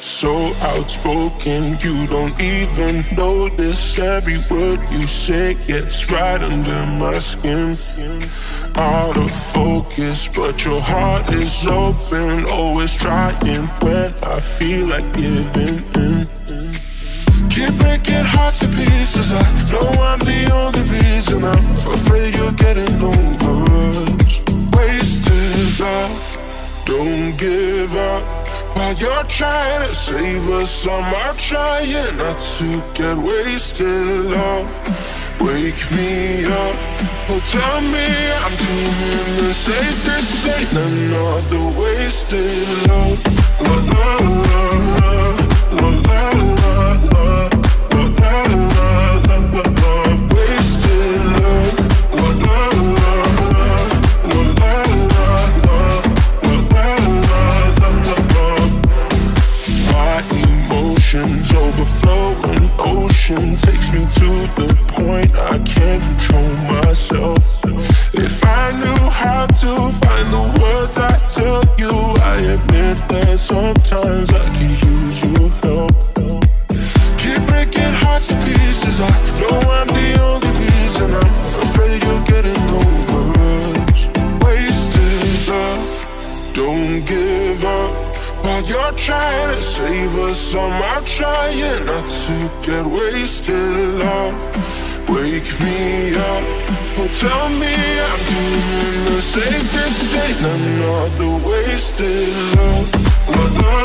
So outspoken, you don't even notice every word you say gets right under my skin. Out of focus, but your heart is open, always trying when I feel like giving in. Keep breaking hearts to pieces. I know I'm the only reason. Don't give up. While you're trying to save us, I'm trying not to get wasted love. Wake me up. Oh, tell me I'm dreaming this ain't this Ain't another wasted love. love, ocean takes me to the point I can't control myself. If I knew how to find the words I tell you, I admit that sometimes I can use your help. Keep breaking hearts to pieces. I know you're trying to save us, I'm trying not to get wasted love. Wake me up, oh tell me I'm doing the safest. Ain't another wasted love. La